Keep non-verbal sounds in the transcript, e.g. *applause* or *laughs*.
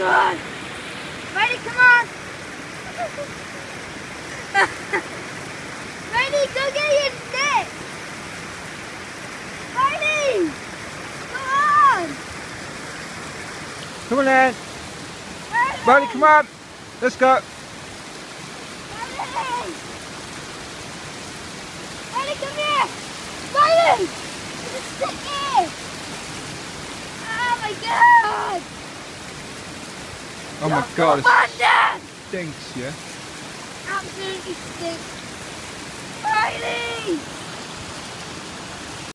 god! Ready, come on! *laughs* Ready, go get your stick! Ready! Come on! Come on then. Ready! Come on. Let's go. Ready! Ready, come here! Riley! There's a stick here! Oh my god! Oh my god, on, Dad! it stinks, yeah? Absolutely stinks. Riley!